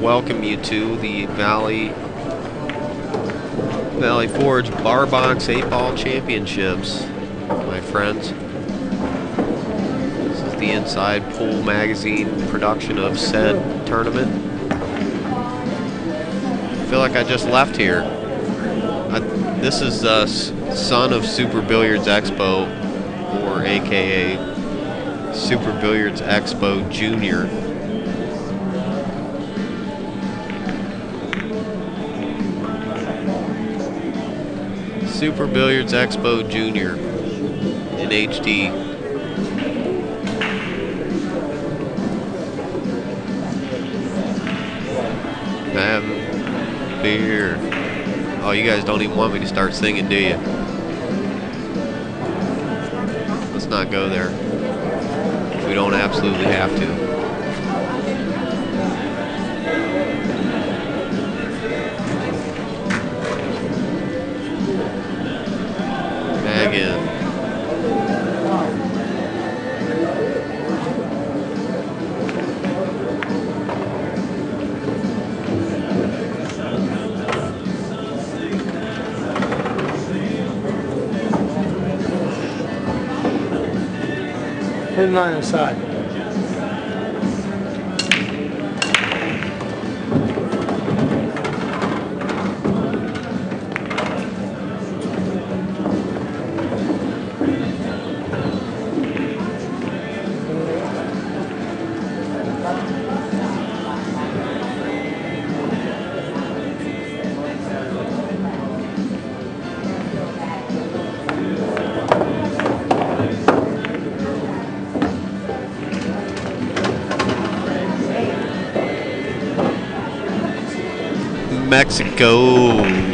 welcome you to the Valley Valley Forge Bar Box 8 Ball Championships, my friends. This is the Inside Pool Magazine production of said tournament. I feel like I just left here. I, this is the uh, son of Super Billiards Expo, or AKA Super Billiards Expo Junior. Super Billiards Expo Junior in HD. Have beer. Oh, you guys don't even want me to start singing, do you? Let's not go there. We don't absolutely have to. Put it Mexico.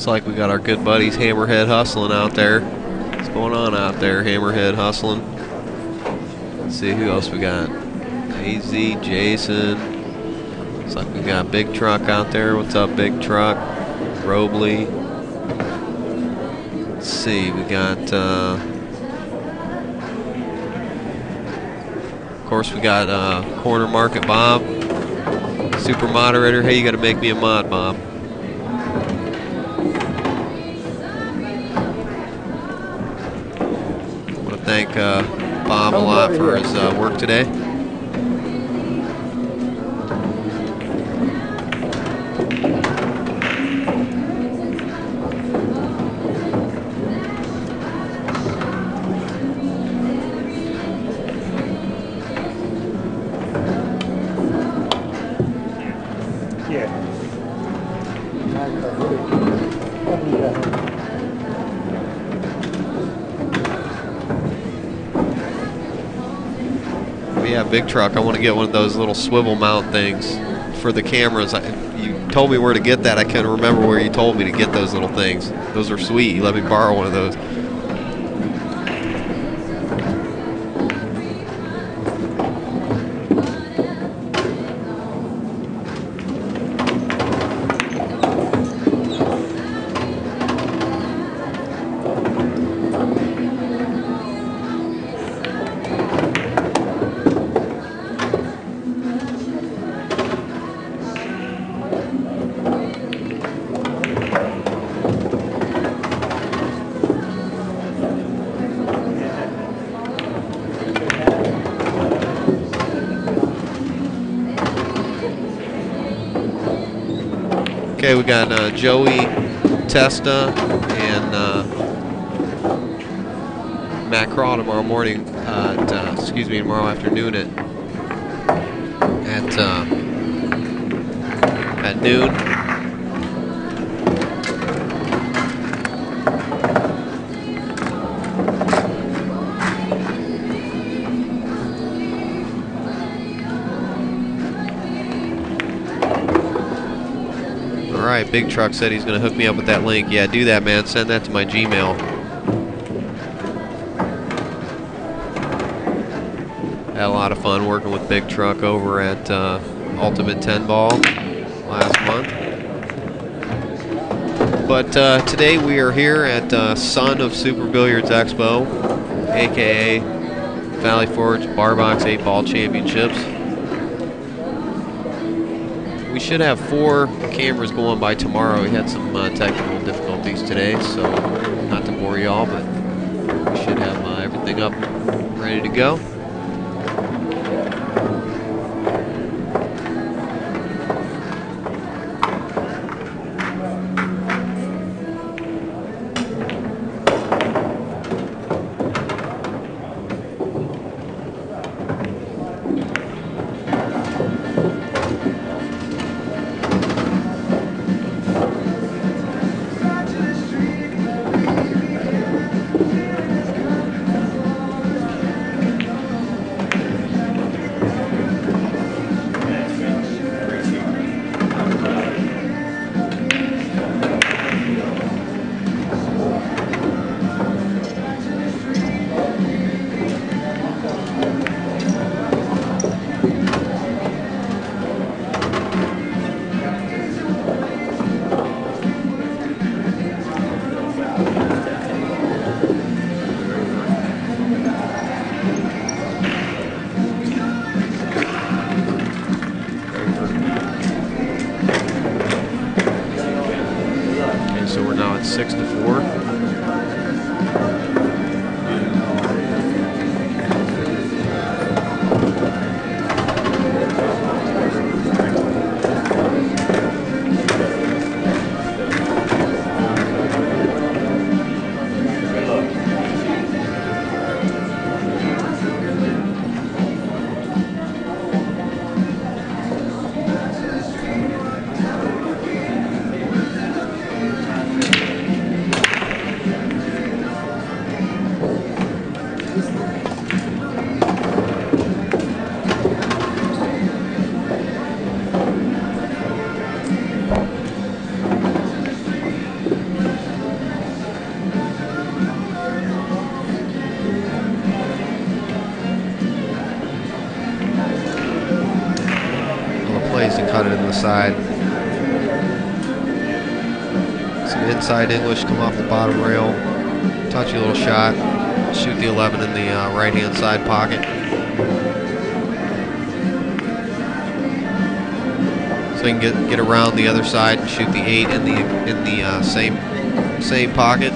It's like we got our good buddies Hammerhead hustling out there. What's going on out there, Hammerhead hustling? Let's see who else we got. AZ, Jason. Looks like we got a Big Truck out there. What's up, Big Truck? Robley. Let's see, we got. Uh, of course, we got uh, Corner Market Bob. Super moderator. Hey, you got to make me a mod, Bob. Today. Truck. I want to get one of those little swivel mount things for the cameras. I, you told me where to get that. I can't remember where you told me to get those little things. Those are sweet. You let me borrow one of those. Okay, we got uh, Joey Testa and uh, Matt Krah tomorrow morning. At, uh, excuse me, tomorrow afternoon at at uh, at noon. Big Truck said he's going to hook me up with that link. Yeah, do that, man. Send that to my Gmail. Had a lot of fun working with Big Truck over at uh, Ultimate 10 Ball last month. But uh, today we are here at uh, Son of Super Billiards Expo, aka Valley Forge Barbox 8 Ball Championships. We should have four cameras going by tomorrow. We had some uh, technical difficulties today, so not to bore y'all, but we should have uh, everything up ready to go. Side. Some inside English come off the bottom rail. Touchy little shot. Shoot the 11 in the uh, right hand side pocket. So you can get get around the other side and shoot the 8 in the in the uh, same same pocket.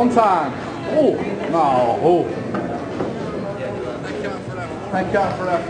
One time. Oh, no. Oh. Thank God for that